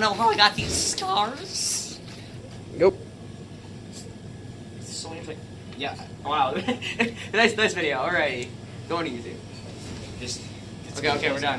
wanna know how I got these scars? Nope. So many, like, yeah. Wow. nice, nice video. Alrighty. Going easy. Just. Okay, okay, we're done.